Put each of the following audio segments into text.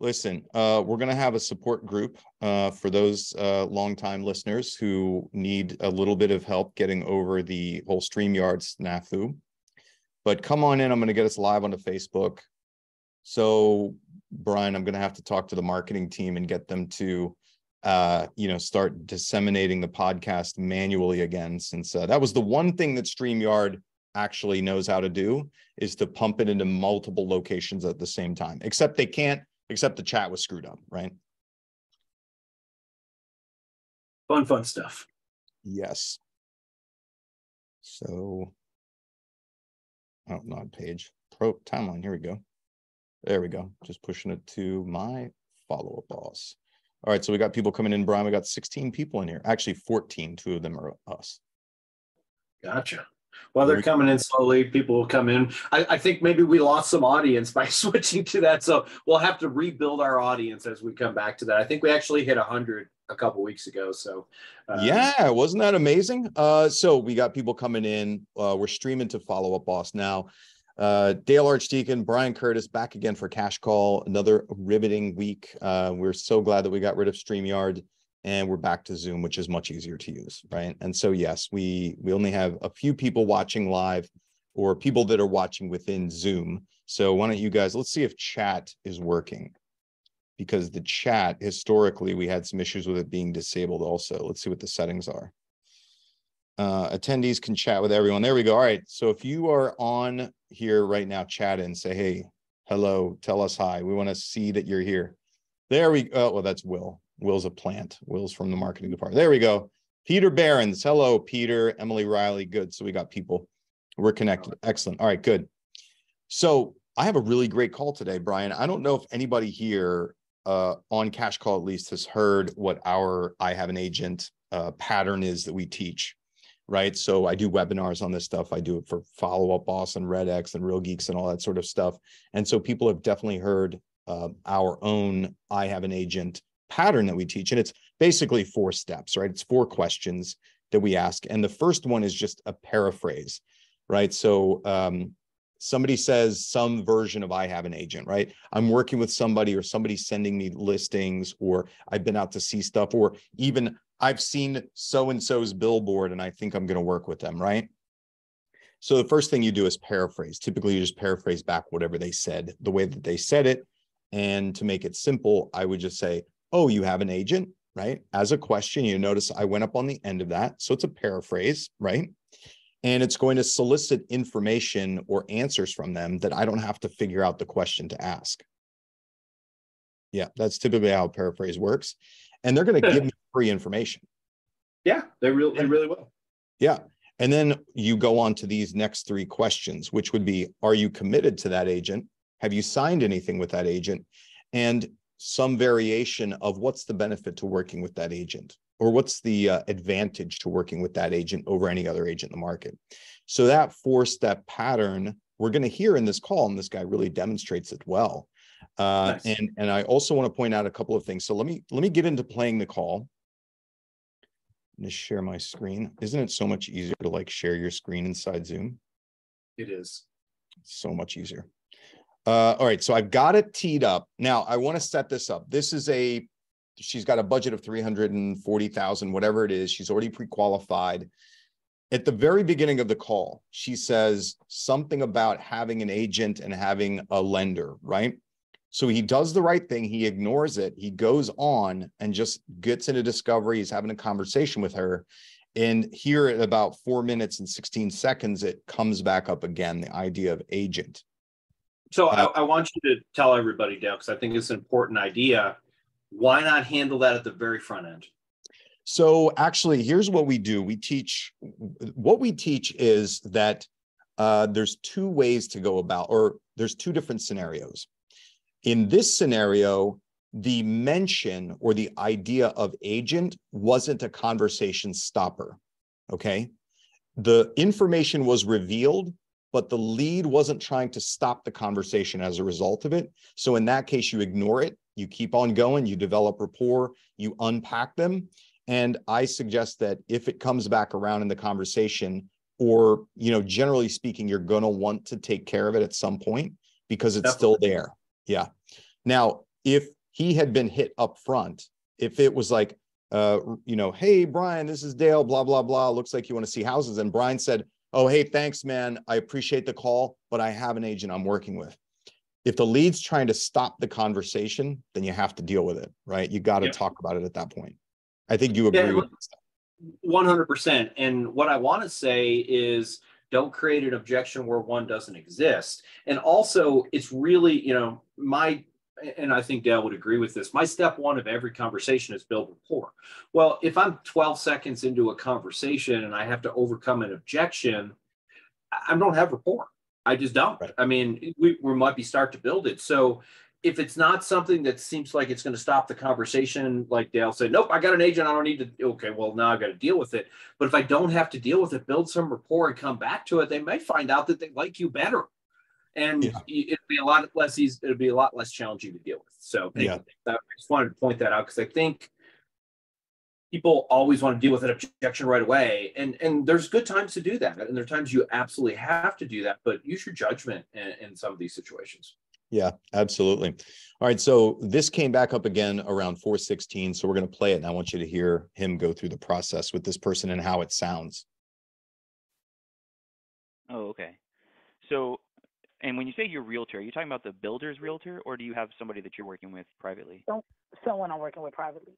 Listen, uh, we're going to have a support group uh, for those uh, longtime listeners who need a little bit of help getting over the whole StreamYard snafu. But come on in. I'm going to get us live onto Facebook. So, Brian, I'm going to have to talk to the marketing team and get them to, uh, you know, start disseminating the podcast manually again, since uh, that was the one thing that StreamYard actually knows how to do is to pump it into multiple locations at the same time. Except they can't except the chat was screwed up, right? Fun, fun stuff. Yes. So, oh, not page. Pro timeline. Here we go. There we go. Just pushing it to my Follow Up Boss. All right. So we got people coming in, Brian. We got 16 people in here. Actually, 14. Two of them are us. Gotcha. Well, they're coming in slowly. People will come in. I, I, think maybe we lost some audience by switching to that. So we'll have to rebuild our audience as we come back to that. I think we actually hit 100 a couple weeks ago. So, uh, yeah, wasn't that amazing? Uh, so we got people coming in. Uh, we're streaming to Follow Up Boss. Now, uh, Dale Archdekin, Brian Curtis back again for Cash Call. Another riveting week. Uh, we're so glad that we got rid of StreamYard and we're back to Zoom, which is much easier to use, right? And so yes, we we only have a few people watching live or people that are watching within Zoom. So why don't you guys let's see if chat is working. Because the chat historically we had some issues with it being disabled also. Let's see what the settings are. Uh, attendees can chat with everyone. There we go. All right. So if you are on here right now, chat and say, hey, hello, tell us hi. We want to see that you're here. There we go. Oh, well, that's Will. Will's a plant. Will's from the marketing department. There we go. Peter Barons. Hello, Peter. Emily Riley. Good. So we got people. We're connected. Excellent. All right, good. So I have a really great call today, Brian. I don't know if anybody here uh, on Cash Call at least has heard what our I have an agent uh, pattern is that we teach, right? So I do webinars on this stuff. I do it for Follow Up Boss and REDX and Real Geeks and all that sort of stuff. And so people have definitely heard uh, our own I have an agent pattern that we teach. And it's basically four steps, right? It's four questions that we ask. And the first one is just a paraphrase, right? So um, somebody says some version of I have an agent, right? I'm working with somebody or somebody's sending me listings or I've been out to see stuff or even I've seen so and so's billboard and I think I'm going to work with them, right? So the first thing you do is paraphrase. Typically, you just paraphrase back whatever they said, the way that they said it. And to make it simple, I would just say, oh, you have an agent, right? As a question, you notice I went up on the end of that. So it's a paraphrase, right? And it's going to solicit information or answers from them that I don't have to figure out the question to ask. Yeah, that's typically how a paraphrase works. And they're going to give me free information. Yeah, they really, they really will. Yeah. And then you go on to these next three questions, which would be Are you committed to that agent? Have you signed anything with that agent? And some variation of what's the benefit to working with that agent or what's the uh, advantage to working with that agent over any other agent in the market. So that four step pattern we're going to hear in this call, and this guy really demonstrates it well. Uh, nice. And and I also want to point out a couple of things. So let me let me get into playing the call. Just share my screen. Isn't it so much easier to like share your screen inside Zoom? It is. So much easier. Uh, all right, so I've got it teed up. Now I want to set this up. This is a, she's got a budget of 340,000, whatever it is. She's already pre-qualified. At the very beginning of the call, she says something about having an agent and having a lender, right? So he does the right thing. He ignores it. He goes on and just gets into discovery. He's having a conversation with her. And here at about four minutes and 16 seconds, it comes back up again the idea of agent. So I, I, want you to tell everybody, Dale, because I think it's an important idea. Why not handle that at the very front end? So actually, here's what we do. We teach. What we teach is that uh, there's two ways to go about, or there's two different scenarios. In this scenario, the mention or the idea of agent wasn't a conversation stopper. Okay. The information was revealed but the lead wasn't trying to stop the conversation as a result of it. So in that case, you ignore it, you keep on going, you develop rapport, you unpack them. And I suggest that if it comes back around in the conversation, or you know, generally speaking, you're going to want to take care of it at some point because it's Definitely. still there. Yeah. Now, if he had been hit up front, if it was like, uh, you know, hey, Brian, this is Dale, blah, blah, blah. Looks like you want to see houses. And Brian said, oh, hey, thanks, man. I appreciate the call, but I have an agent I'm working with. If the lead's trying to stop the conversation, then you have to deal with it, right? You got to yeah. talk about it at that point. I think you agree yeah, with that. 100%. And what I want to say is don't create an objection where one doesn't exist. And also, it's really, you know, my and I think Dale would agree with this. My step one of every conversation is build rapport. Well, if I'm 12 seconds into a conversation and I have to overcome an objection, I don't have rapport. I just don't. Right. I mean, we, we might be start to build it. So if it's not something that seems like it's going to stop the conversation, like Dale said, nope, I got an agent. I don't need to. Okay, well, now I've got to deal with it. But if I don't have to deal with it, build some rapport and come back to it, they may find out that they like you better and yeah. it'll be a lot less easy. It'll be a lot less challenging to deal with. So yeah. I just wanted to point that out because I think people always want to deal with an objection right away, and and there's good times to do that, and there are times you absolutely have to do that, but use your judgment in, in some of these situations. Yeah, absolutely. All right, so this came back up again around 416. So we're going to play it, and I want you to hear him go through the process with this person and how it sounds. Oh, okay. So and when you say your realtor, are you talking about the builder's realtor, or do you have somebody that you're working with privately? someone I'm working with privately.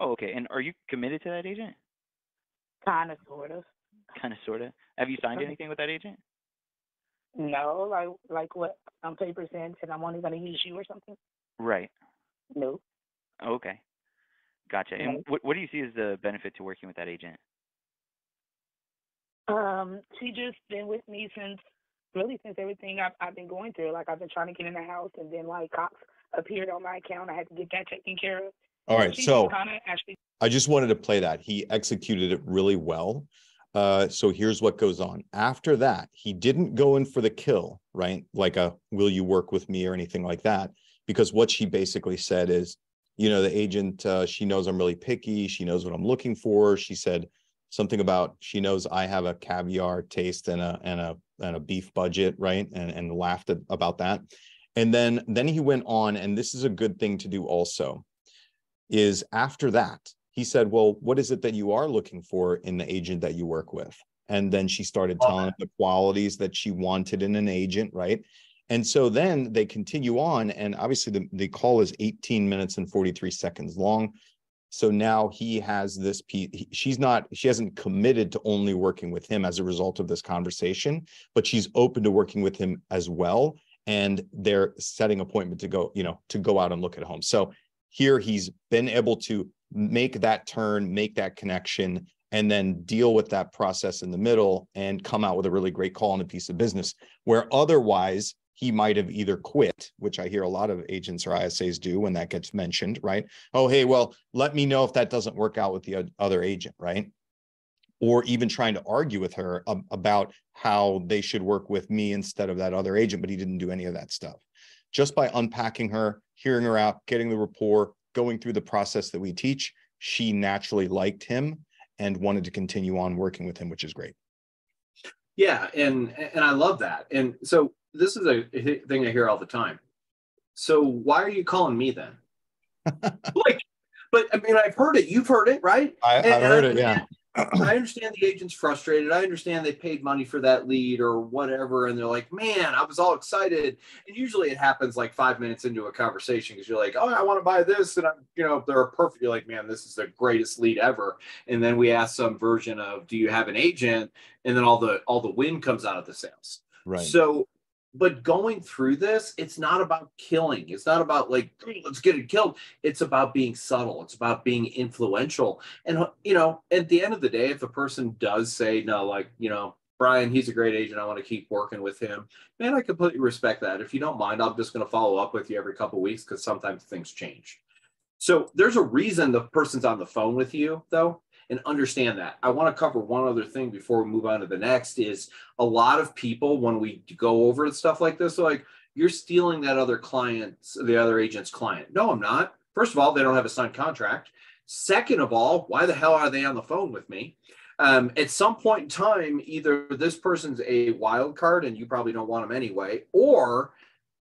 Oh, okay. And are you committed to that agent? Kind of, sort of. Kind of, sort of. Have you signed anything with that agent? No, like like what on paper saying and I'm only going to use you or something. Right. No. Okay. Gotcha. And what what do you see as the benefit to working with that agent? Um, she just been with me since really since everything I've, I've been going through. Like I've been trying to get in the house, and then like Cox appeared on my account. I had to get that taken care of. All right, so actually- I just wanted to play that. He executed it really well. Uh, so here's what goes on. After that, he didn't go in for the kill, right? Like a "Will you work with me?" or anything like that, because what she basically said is, you know, the agent uh, she knows I'm really picky. She knows what I'm looking for. She said something about she knows I have a caviar taste and a and a and a beef budget, right? And and laughed at, about that. And then then he went on, and this is a good thing to do also, is after that, he said, Well, what is it that you are looking for in the agent that you work with? And then she started telling the qualities that she wanted in an agent, right? And so then they continue on, and obviously the, the call is 18 minutes and 43 seconds long. So now he has this piece. She's not, she hasn't committed to only working with him as a result of this conversation, but she's open to working with him as well. And they're setting appointment to go, you know, to go out and look at home. So here he's been able to make that turn, make that connection, and then deal with that process in the middle and come out with a really great call on a piece of business where otherwise he might have either quit, which I hear a lot of agents or ISAs do when that gets mentioned, right? Oh, hey, well, let me know if that doesn't work out with the other agent, right? Or even trying to argue with her about how they should work with me instead of that other agent, but he didn't do any of that stuff. Just by unpacking her, hearing her out, getting the rapport, going through the process that we teach, she naturally liked him and wanted to continue on working with him, which is great. Yeah, and and I love that. And so this is a thing I hear all the time. So why are you calling me then? like, but I mean, I've heard it. You've heard it, right? I, have heard it. Yeah. I understand the agent's frustrated. I understand they paid money for that lead or whatever, and they're like, "Man, I was all excited." And usually, it happens like five minutes into a conversation because you're like, "Oh, I want to buy this," and I'm, you know, they're perfect. You're like, "Man, this is the greatest lead ever." And then we ask some version of, "Do you have an agent?" And then all the all the wind comes out of the sails. Right. So but going through this it's not about killing. It's not about like let's get it killed. It's about being subtle. It's about being influential. And you know at the end of the day if a person does say no like you know brian he's a great agent. I want to keep working with him man i completely respect that. If you don't mind i'm just going to follow up with you every couple weeks because sometimes things change. So there's a reason the person's on the phone with you though and understand that. I want to cover one other thing before we move on to the next is a lot of people when we go over stuff like this, like you're stealing that other client's, the other agent's client. No, I'm not. First of all, they don't have a signed contract. Second of all, why the hell are they on the phone with me? Um, at some point in time, either this person's a wild card and you probably don't want them anyway, or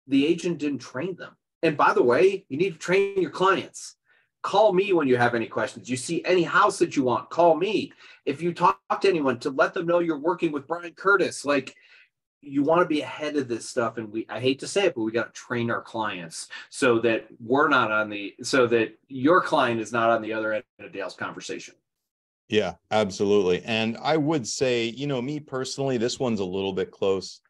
the agent didn't train them And by the way, you need to train your clients. Call me when you have any questions. You see any house that you want, call me. If you talk to anyone to let them know you're working with Brian Curtis, like you want to be ahead of this stuff and we i hate to say it but we got to train our clients so that we're not on the so that your client is not on the other end of dale's conversation Yeah, absolutely. And I would say, you know, me personally, this one's a little bit close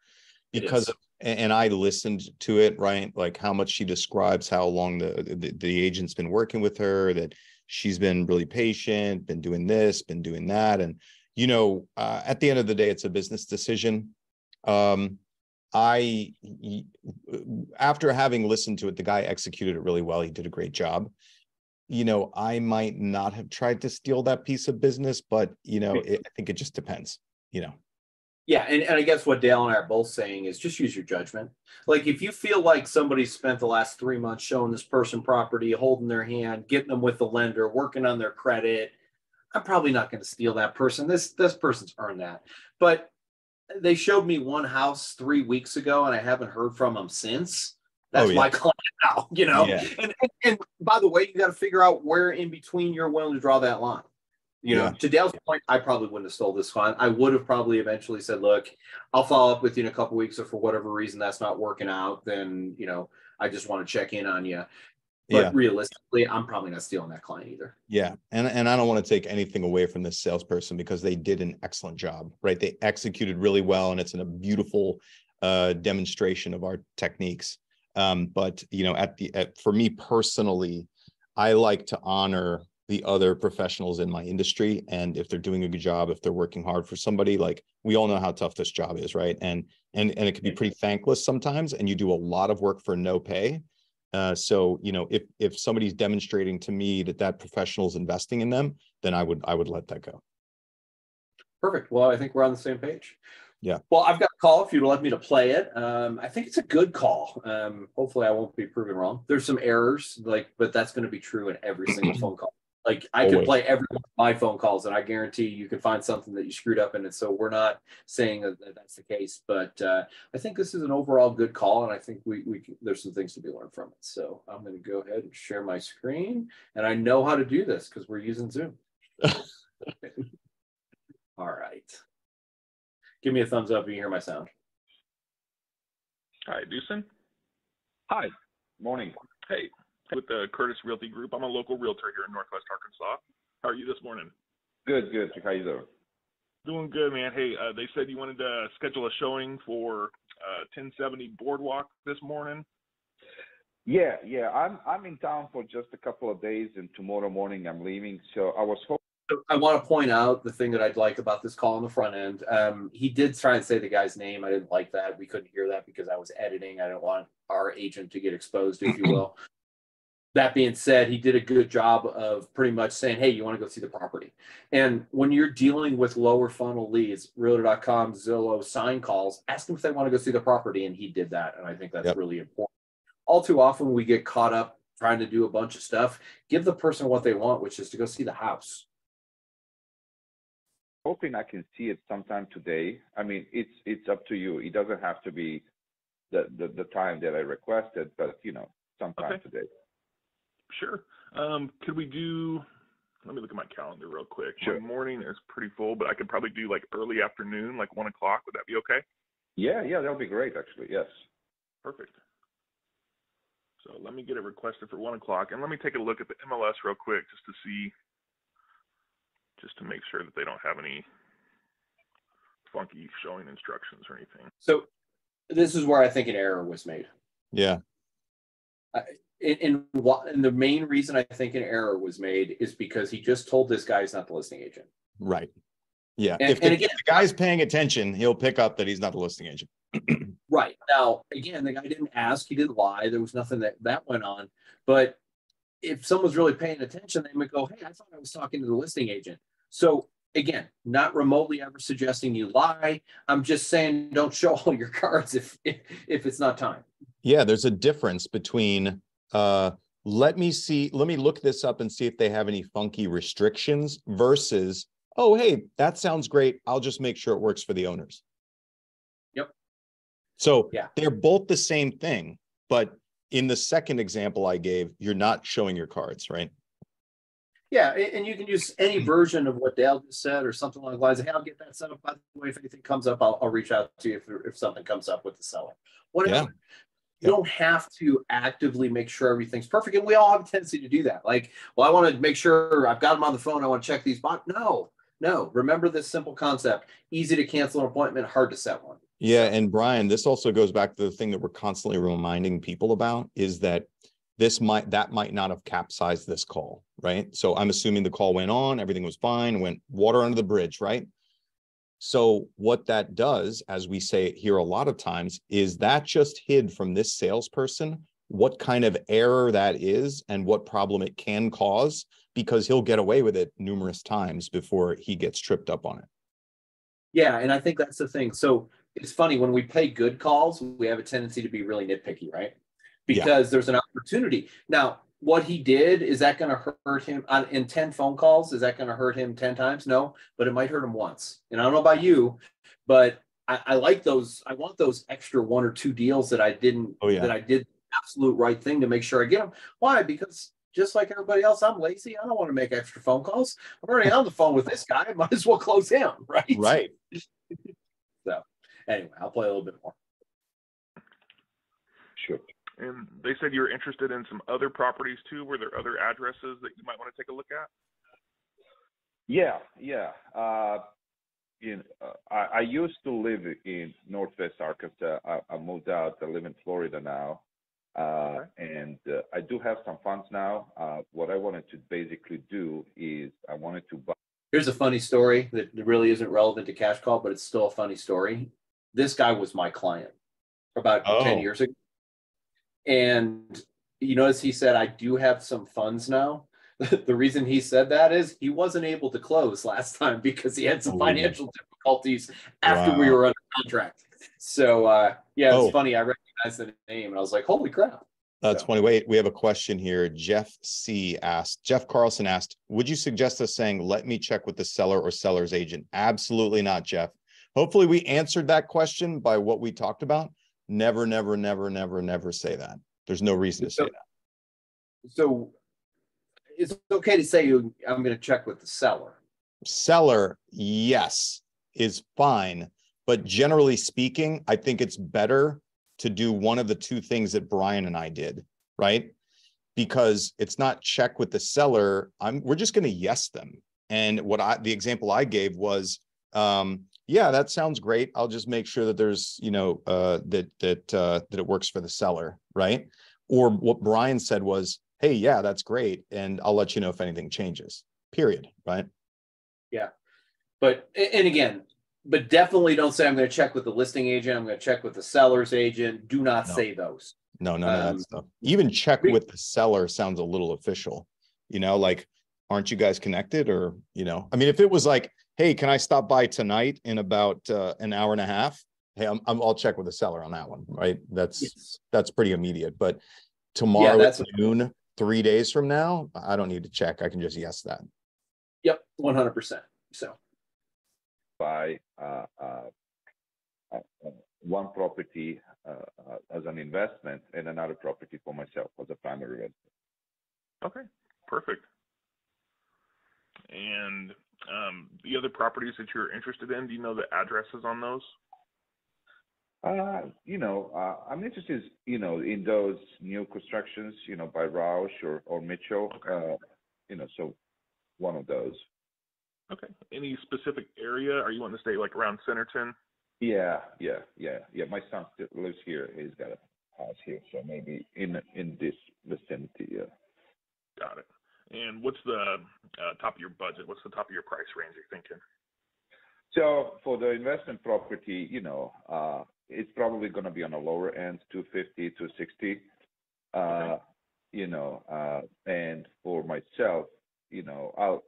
because of, a- and I listened to it, right? Like how much she describes how long the, the the agent's been working with her, that she's been really patient, been doing this, been doing that. And, you know, uh, at the end of the day, it's a business decision. Um, I, after having listened to it, the guy executed it really well. He did a great job you know, I might not have tried to steal that piece of business, but you know, it, I think it just depends, you know. Yeah, and, and I guess what Dale and I are both saying is just use your judgment. Like if you feel like somebody spent the last three months showing this person property, holding their hand, getting them with the lender, working on their credit, I'm probably not going to steal that person. This this person's earned that. But they showed me one house three weeks ago, and I haven't heard from them since. Oh, That's Oh, yeah. my client now, you know. Yeah. And, and and by the way, you got to figure out where in between you're willing to draw that line. You know, Yeah. to Dale's point, I probably wouldn't have stole this client. I would have probably eventually said, "Look, I'll follow up with you in a couple weeks. If for whatever reason that's not working out, then you know, I just want to check in on you." But Yeah. realistically, I'm probably not stealing that client either. Yeah. And and I don't want to take anything away from this salesperson because they did an excellent job, right? They executed really well and it's in a beautiful uh demonstration of our techniques. Um, but you know, at the at, for me personally, I like to honor the other professionals in my industry. And if they're doing a good job, if they're working hard for somebody, like we all know how tough this job is, right? And and and it can be pretty thankless sometimes, and you do a lot of work for no pay. Uh, so you know, if if somebody's demonstrating to me that that professional is investing in them, then I would I would let that go. Perfect. Well, I think we're on the same page. Yeah. Well, I've got a call if you'd like me to play it. Um, I think it's a good call. Um, hopefully, I won't be proven wrong. There's some errors, like, but that's going to be true in every single phone call. Like, I could play every one of my phone calls, and I guarantee you can find something that you screwed up in it. So we're not saying that, that that's the case, but uh, I think this is an overall good call, and I think we we can, there's some things to be learned from it. So I'm going to go ahead and share my screen, and I know how to do this because we're using Zoom. All right. Give me a thumbs up if you hear my sound. Hi, Deucen. Hi, morning. Hey, with the Curtis Realty Group. I'm a local realtor here in Northwest Arkansas. How are you this morning? Good, good. How you doing? Doing good, man. Hey, uh, they said you wanted to schedule a showing for uh, 1070 Boardwalk this morning. Yeah, yeah. I'm I'm in town for just a couple of days, and tomorrow morning I'm leaving. So I was hoping. I want to point out the thing that I'd like about this call on the front end. Um, he did try and say the guy's name. I didn't like that. We couldn't hear that because I was editing. I didn't want our agent to get exposed, if you will. That being said, he did a good job of pretty much saying, Hey, you want to go see the property? And when you're dealing with lower funnel leads, realtor.com, Zillow, sign calls, ask them if they want to go see the property. And he did that. And I think that's Yep. really important. All too often we get caught up trying to do a bunch of stuff. Give the person what they want, which is to go see the house. hoping I can see it sometime today. I mean, it's it's up to you. It doesn't have to be the the, the time that I requested, but you know, sometime Okay. today. Sure. Um, could we do? Let me look at my calendar real quick. Sure. My morning is pretty full, but I could probably do like early afternoon, like one o'clock. Would that be okay? Yeah, yeah, that would be great. Actually, yes. Perfect. So let me get it requested for one o'clock, and let me take a look at the MLS real quick just to see, just to make sure that they don't have any funky showing instructions or anything. So this is where I think an error was made. Yeah. And, and, what, and the main reason I think an error was made is because he just told this guy he's not the listing agent. Right. Yeah. And- if, the, and if again- the guy's paying attention, he'll pick up that he's not the listing agent. Right. Now, again, the guy didn't ask, he didn't lie. There was nothing that that went on. But if someone's really paying attention, they might go, Hey, I thought I was talking to the listing agent. So again, not remotely ever suggesting you lie. I'm just saying don't show all your cards if if, if it's not time. Yeah, there's a difference between uh let me see, let me look this up and see if they have any funky restrictions versus, oh, hey, that sounds great. I'll just make sure it works for the owners. Yep. So Yeah. they're both the same thing, but in the second example I gave, you're not showing your cards, right? Yeah, and you can use any version of what Dale just said or something along the lines of, hey, I'll get that set up. By the way, if anything comes up, I'll, I'll reach out to you if, if something comes up with the seller. Whatever. You don't have to actively make sure everything's perfect. And we all have a tendency to do that. Like, well, I want to make sure I've got them on the phone. I want to check these box. No, no. Remember this simple concept. Easy to cancel an appointment, hard to set one. Yeah, and Brian, this also goes back to the thing that we're constantly reminding people about is that this might that might not have capsized this call, right? So I'm assuming the call went on, everything was fine, went water under the bridge, right? So what that does, as we say it here a lot of times, is that just hid from this salesperson what kind of error that is and what problem it can cause because he'll get away with it numerous times before he gets tripped up on it. Yeah, and I think that's the thing. So it's funny when we pay good calls, we have a tendency to be really nitpicky, right? Yeah. Because there's an opportunity. Now, what he did is that going to hurt him on in 10 phone calls? Is that going to hurt him 10 times? No, but it might hurt him once. And I don't know about you, but I, I like those. I want those extra one or two deals that I didn't, Oh, yeah. that I did the absolute right thing to make sure I get them. Why? Because just like everybody else, I'm lazy. I don't want to make extra phone calls. I'm already on the phone with this guy. I might as well close him, right? Right. So anyway, I'll play a little bit more. Sure. And they said you were interested in some other properties too. Were there other addresses that you might want to take a look at? Yeah, yeah. Uh, in, uh, I, I used to live in Northwest Arkansas. I, I moved out. I live in Florida now. Uh, and uh, I do have some funds now. Uh, what I wanted to basically do is I wanted to buy. Here's a funny story that really isn't relevant to cash call, but it's still a funny story. This guy was my client about Oh. 10 years ago. And you notice he said, I do have some funds now. the reason he said that is he wasn't able to close last time because he had some financial difficulties after we were under contract. So uh, yeah, it's Oh. funny. I recognized the name and I was like, holy crap. That's So- funny. Wait, we have a question here. Jeff C asked, Jeff Carlson asked, would you suggest us saying, let me check with the seller or seller's agent? Absolutely not, Jeff. Hopefully we answered that question by what we talked about. Never, never, never, never, never say that. There's no reason to say So- that. So it's okay to say you, I'm going to check with the seller. Seller, yes, is fine. But generally speaking, I think it's better to do one of the two things that Brian and I did, right? Because it's not check with the seller. I'm we're just gonna yes them. And what I the example I gave was um yeah, that sounds great. I'll just make sure that there's, you know, uh that that uh that it works for the seller, right? Or what Brian said was, hey, yeah, that's great. And I'll let you know if anything changes. Period. Right. Yeah. But and again, but definitely don't say I'm going to check with the listing agent. I'm going to check with the seller's agent. Do not No. say those. No, no, no, Um, that stuff. Even check with the seller sounds a little official. You know, like, aren't you guys connected? Or, you know, I mean, if it was like, hey, can I stop by tonight in about uh, an hour and a half? Hey, I'm, I'm, I'll check with the seller on that one, right? That's, Yes. that's pretty immediate, but tomorrow that's at noon, three days from now, I don't need to check. I can just yes that. Yep, 100. percent So buy uh, uh, uh, uh, one property uh, uh, as an investment and another property for myself as a primary residence. Okay, perfect. And um, the other properties that you're interested in, do you know the addresses on those? Uh, you know, uh, I'm interested, you know, in those new constructions, you know, by Rausch or, or Mitchell, uh, you know, so one of those. Okay. Any specific area? Are you wanting to stay like around Centerton? Yeah, yeah, yeah, yeah. My son lives here. He's got a house here, so maybe in in this vicinity. Yeah. Got it. And what's the uh, top of your budget? What's the top of your price range you're thinking? So for the investment property, you know, uh, it's probably going to be on the lower end, 250, 260. Uh, Okay. You know, uh, and for myself, you know, I'll.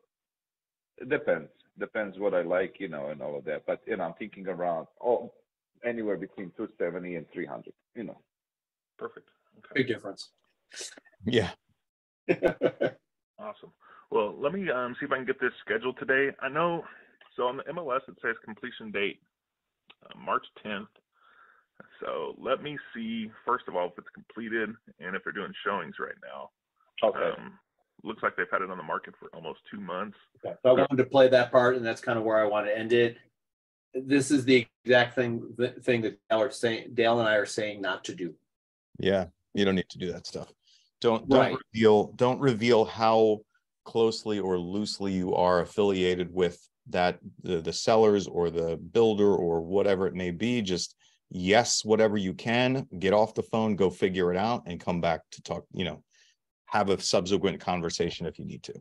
It depends. Depends what I like, you know, and all of that. But you know, I'm thinking around oh, anywhere between 270 and 300. You know. Perfect. Okay. big difference. Yeah. Awesome. Well, let me um, see if I can get this scheduled today. I know, so on the MLS it says completion date uh, March 10th. So let me see, first of all, if it's completed and if they're doing showings right now. Okay. Um, looks like they've had it on the market for almost two months. Okay. So I wanted to play that part, and that's kind of where I want to end it. This is the exact thing the thing that Dale are saying. Dale and I are saying not to do. Yeah, you don't need to do that stuff. Don't don't Right. reveal don't reveal how closely or loosely you are affiliated with that the, the sellers or the builder or whatever it may be. Just yes, whatever you can, get off the phone, go figure it out, and come back to talk, you know, have a subsequent conversation if you need to.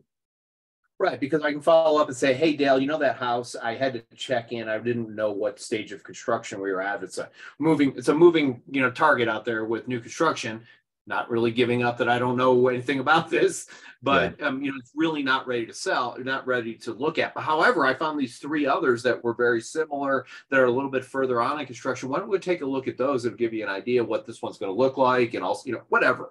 Right, because I can follow up and say, "Hey, Dale, you know that house? I had to check in. I didn't know what stage of construction we were at. It's a moving, it's a moving, you know, target out there with new construction. Not really giving up that I don't know anything about this, but um, you know, it's really not ready to sell, not ready to look at. But however, I found these three others that were very similar, that are a little bit further on in construction. Why don't we take a look at those and give you an idea what this one's going to look like, and also, you know, whatever.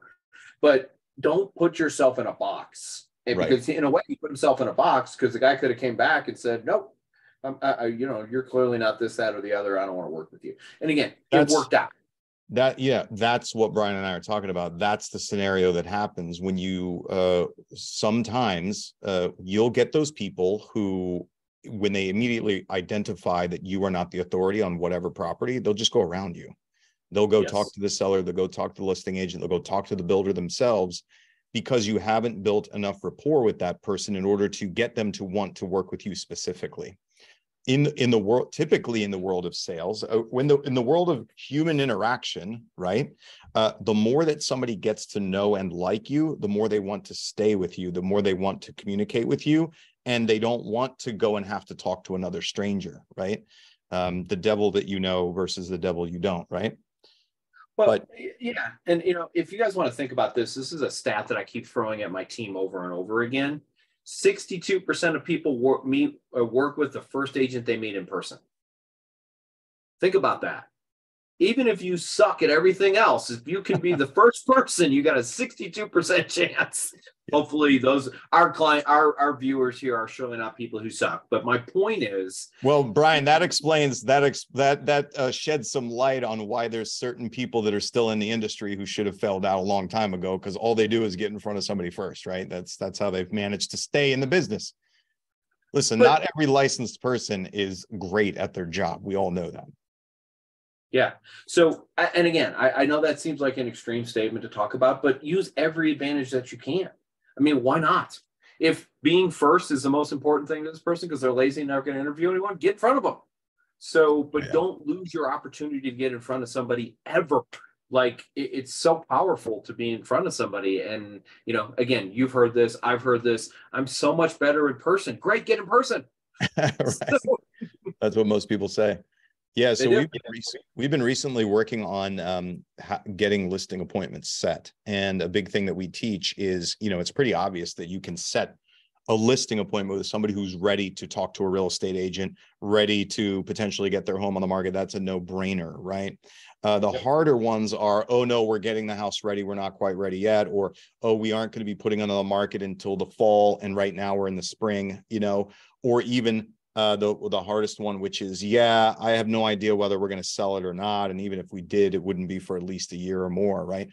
But don't put yourself in a box. And Right. because in a way he put himself in a box because the guy could have came back and said, nope, um, I, I, you know, you're clearly not this, that, or the other. I don't want to work with you. And again, That's- it worked out. That yeah, that's what Brian and I are talking about. That's the scenario that happens when you uh sometimes uh you'll get those people who when they immediately identify that you are not the authority on whatever property, they'll just go around you. They'll go talk to the seller, they'll go talk to the listing agent, they'll go talk to the builder themselves because you haven't built enough rapport with that person in order to get them to want to work with you specifically in in the world typically in the world of sales uh, when the in the world of human interaction right uh, the more that somebody gets to know and like you the more they want to stay with you the more they want to communicate with you and they don't want to go and have to talk to another stranger right um, the devil that you know versus the devil you don't right Well, But- yeah, and you know, if you guys want to think about this, this is a stat that I keep throwing at my team over and over again. Sixty-two percent of people work meet or work with the first agent they meet in person. Think about that. Even if you suck at everything else, if you can be the first person, you got a sixty-two percent chance. Hopefully, those our client, our our viewers here are showing up people who suck. But my point is, well brian that explains that ex- that that uh, sheds some light on why there's certain people that are still in the industry who should have felled out a long time ago because all they do is get in front of somebody first right? That's that's how they've managed to stay in the business. Listen But- not every licensed person is great at their job. We all know that Yeah. So, and again, I, I know that seems like an extreme statement to talk about, but use every advantage that you can. I mean, why not? If being first is the most important thing to this person because they're lazy and not going to interview anyone, get in front of them. So, but Yeah. don't lose your opportunity to get in front of somebody ever. Like it- it's so powerful to be in front of somebody. And, you know, again, you've heard this, I've heard this. I'm so much better in person. Great, get in person. right that's what most people say yeah so we've been, rec- we've been recently working on um, ha- getting listing appointments set. And a big thing that we teach is you know it's pretty obvious that you can set a listing appointment with somebody who's ready to talk to a real estate agent ready to potentially get their home on the market. That's a no-brainer right? Uh, the Yep. harder ones are oh no we're getting the house ready. We're not quite ready yet. Or oh we aren't going to be putting it on the market until the fall. And right now we're in the spring you know? Or even uh, the the hardest one, which is yeah, I have no idea whether we're going to sell it or not, and even if we did, it wouldn't be for at least a year or more, right?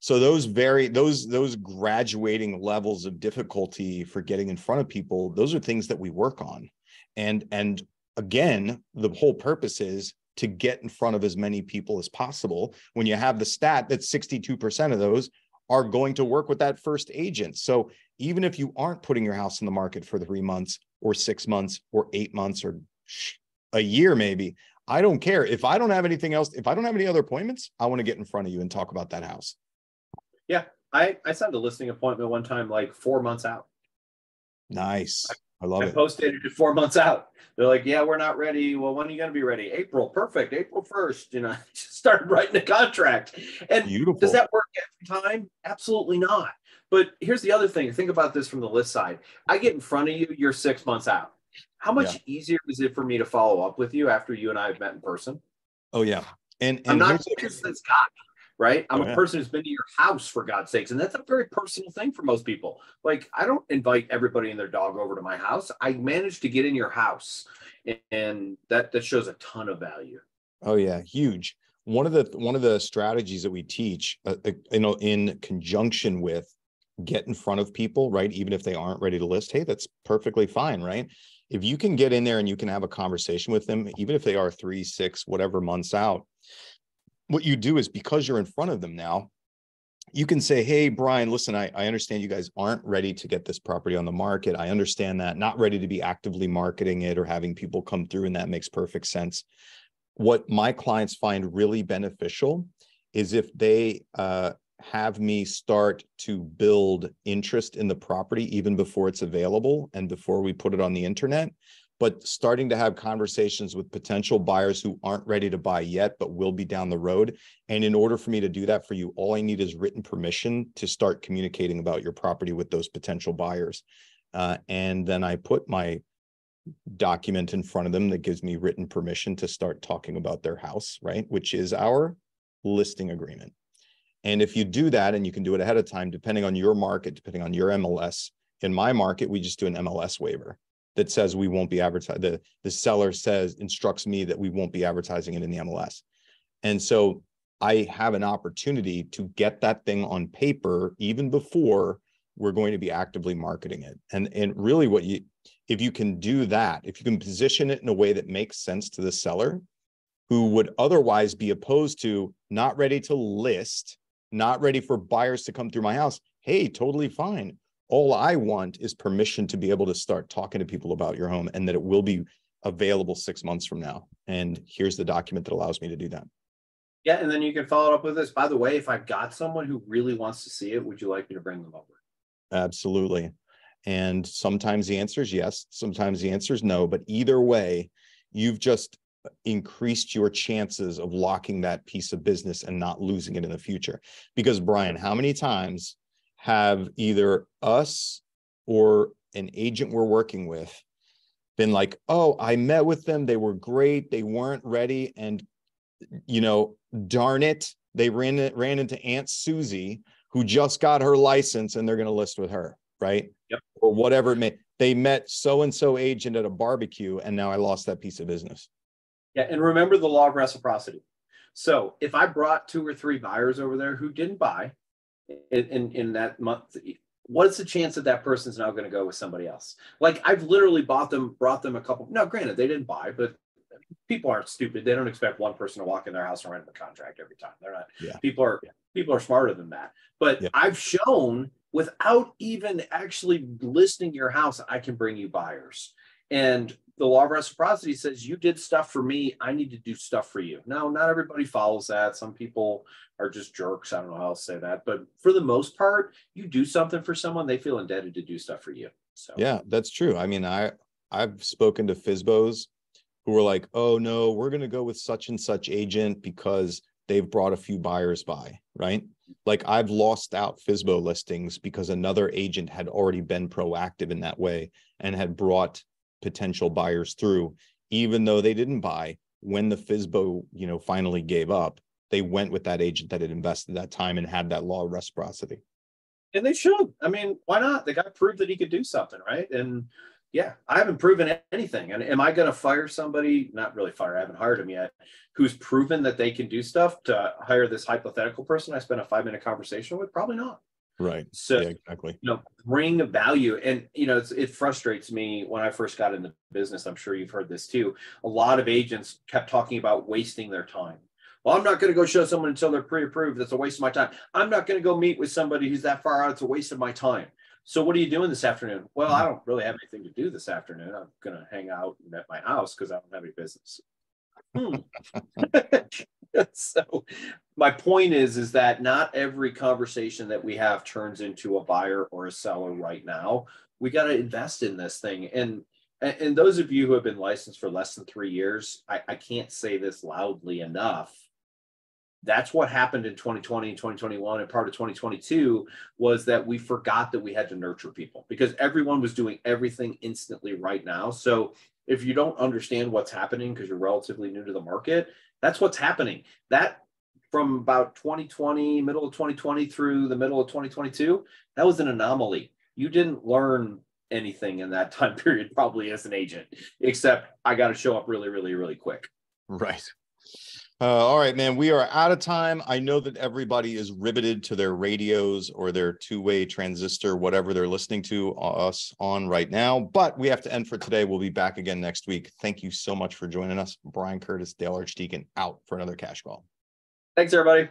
So those very those those graduating levels of difficulty for getting in front of people, those are things that we work on, and and again, the whole purpose is to get in front of as many people as possible. When you have the stat that sixty two percent of those are going to work with that first agent, so even if you aren't putting your house in the market for three months or six months or eight months or a year maybe i don't care if i don't have anything else if i don't have any other appointments i want to get in front of you and talk about that house Yeah. I, I signed a listing appointment one time, like four months out. nice i love I it posted it four months out. They're like, yeah, we're not ready. Well, when are you going to be ready? April. Perfect. April 1st. You know, just started writing the contract. And beautiful does that work every time? Absolutely not. But here's the other thing. Think about this from the list side. I get in front of you, you're six months out. How much easier is it for me to follow up with you after you and I have met in person? oh yeah and, and I'm not a that's got right? I'm Oh, a yeah. person who's been to your house for God's sakes, and that's a very personal thing for most people. Like, I don't invite everybody and their dog over to my house. I managed to get in your house, and that that shows a ton of value. oh yeah huge one of the one of the strategies that we teach, uh, uh, you know, in conjunction with get in front of people, right? Even if they aren't ready to list, hey, that's perfectly fine, right? If you can get in there and you can have a conversation with them, even if they are three, six, whatever months out, what you do is because you're in front of them now, you can say, Hey, Brian, listen, I, I understand you guys aren't ready to get this property on the market. I understand that, not ready to be actively marketing it or having people come through, and that makes perfect sense. What my clients find really beneficial is if they uh, have me start to build interest in the property even before it's available and before we put it on the internet but starting to have conversations with potential buyers who aren't ready to buy yet, but will be down the road. And in order for me to do that for you, all I need is written permission to start communicating about your property with those potential buyers. Uh, and then I put my document in front of them that gives me written permission to start talking about their house, right? Which is our listing agreement. And if you do that and you can do it ahead of time, depending on your market, depending on your MLS, in my market, we just do an MLS waiver that says we won't be advertised. The, the seller says, instructs me that we won't be advertising it in the MLS. And so I have an opportunity to get that thing on paper even before we're going to be actively marketing it. And, and really what you, if you can do that, if you can position it in a way that makes sense to the seller who would otherwise be opposed to not ready to list, not ready for buyers to come through my house. Hey, totally fine all I want is permission to be able to start talking to people about your home and that it will be available six months from now. And here's the document that allows me to do that. Yeah, and then you can follow up with this. By the way, if I've got someone who really wants to see it, would you like me to bring them over? Absolutely. And sometimes the answer is yes, sometimes the answer is no. But either way, you've just increased your chances of locking that piece of business and not losing it in the future. Because, Brian, how many times have either us or an agent we're working with been like, oh, I met with them. They were great. They weren't ready. And, you know, darn it, they ran, ran into Aunt Susie, who just got her license and they're going to list with her. Right. Yep. Or whatever it may. They met so and so agent at a barbecue and now I lost that piece of business. Yeah. And remember the law of reciprocity. So if I brought two or three buyers over there who didn't buy, in, in, in that month what's the chance that that person's now going to go with somebody else like i've literally bought them brought them a couple no granted they didn't buy but people aren't stupid they don't expect one person to walk in their house and write them a contract every time they're not yeah. people are yeah. people are smarter than that but yeah. i've shown without even actually listing your house i can bring you buyers and the law of reciprocity says you did stuff for me i need to do stuff for you. Now not everybody follows that. Some people are just jerks. I don't know how to say that. But for the most part you do something for someone they feel indebted to do stuff for you. So yeah that's true. I mean i i've spoken to FSBOs who were like oh no we're going to go with such and such agent because they've brought a few buyers by right? Like i've lost out FSBO listings because another agent had already been proactive in that way and had brought potential buyers through, even though they didn't buy when the FSBO, you know, finally gave up. They went with that agent that had invested that time and had that law of reciprocity. And they should. I mean, why not? The guy proved that he could do something, right? And yeah, I haven't proven anything. And am I going to fire somebody? Not really fire. I haven't hired him yet. Who's proven that they can do stuff to hire this hypothetical person I spent a five minute conversation with? Probably not. Right. So yeah, exactly. You know, bring value, and you know, it frustrates me when I first got into business. I'm sure you've heard this too. A lot of agents kept talking about wasting their time. Well, I'm not going to go show someone until they're pre-approved. That's a waste of my time. I'm not going to go meet with somebody who's that far out. It's a waste of my time. So what are you doing this afternoon? Well, I don't really have anything to do this afternoon. I'm going to hang out at my house because I don't have any business. Hmm. so my point is is that not every conversation that we have turns into a buyer or a seller right now. We got to invest in this thing. And and those of you who have been licensed for less than three years I, I can't say this loudly enough. That's what happened in 2020 and 2021 and part of 2022 was that we forgot that we had to nurture people because everyone was doing everything instantly right now. So if you don't understand what's happening because you're relatively new to the market that's what's happening. That from about 2020, middle of 2020 through the middle of 2022, that was an anomaly. You didn't learn anything in that time period, probably as an agent, except I got to show up really, really, really quick. Right. Uh, all right, man, we are out of time. I know that everybody is riveted to their radios or their two-way transistor, whatever they're listening to us on right now, but we have to end for today. We'll be back again next week. Thank you so much for joining us. Brian Curtis, Dale Archdekin out for another cash call. Thanks, everybody.